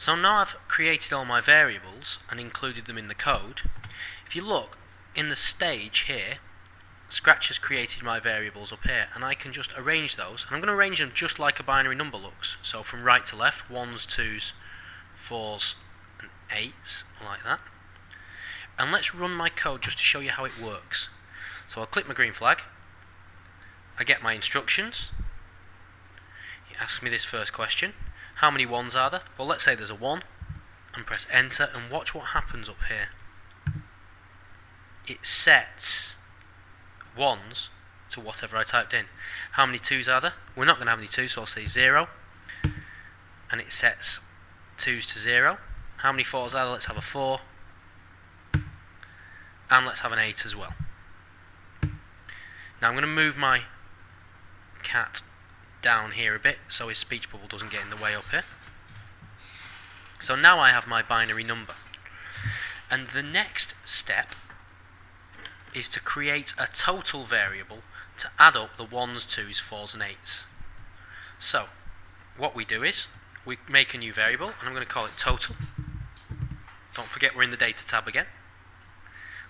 So now I've created all my variables and included them in the code. If you look in the stage here, Scratch has created my variables up here and I can just arrange those and I'm going to arrange them just like a binary number looks. So from right to left, ones, twos, fours and eights like that. And let's run my code just to show you how it works. So I'll click my green flag, I get my instructions, it asks me this first question, how many ones are there? Well let's say there's a 1 and press enter and watch what happens up here. It sets ones to whatever I typed in. How many twos are there? We're not going to have any twos, so I'll say 0. And it sets twos to 0. How many fours are there? Let's have a 4. And let's have an 8 as well. Now I'm going to move my cat down here a bit so his speech bubble doesn't get in the way up here. So now I have my binary number. And the next step is to create a total variable to add up the 1s, 2s, 4s and 8s. So, what we do is, we make a new variable, and I'm going to call it total. Don't forget we're in the data tab again,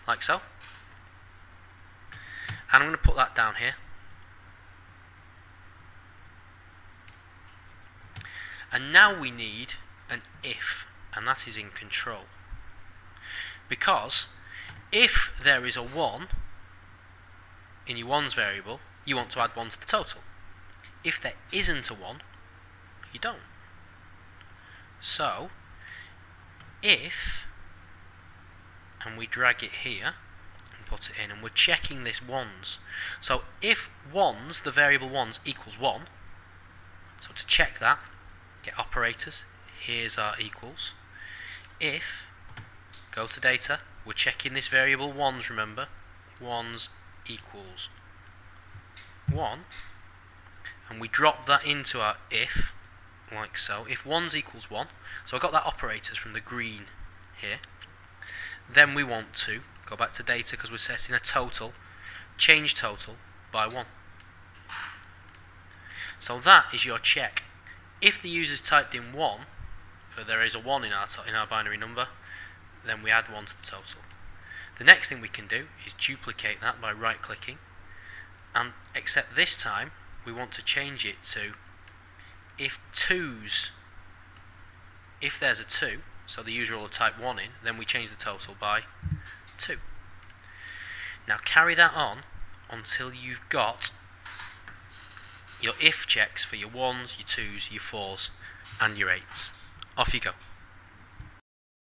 like so. And I'm going to put that down here. And now we need an if, and that is in control. Because if there is a 1 in your 1's variable, you want to add 1 to the total. If there isn't a 1, you don't. So, if, and we drag it here, and put it in, and we're checking this 1's. So if 1's, the variable 1's, equals 1, so to check that, get operators, here's our equals. If, go to data, we're checking this variable ones, remember, ones equals 1, and we drop that into our if, like so. If ones equals 1, so I got that operators from the green here. Then we want to go back to data because we're setting a total, change total by 1. So that is your check if the user's typed in 1, for there is a 1 in our, in our binary number, then we add 1 to the total. The next thing we can do is duplicate that by right clicking, and except this time we want to change it to if 2's, if there's a 2, so the user will type 1 in, then we change the total by 2. Now carry that on until you've got your if checks for your 1s, your 2s, your 4s and your 8s. Off you go.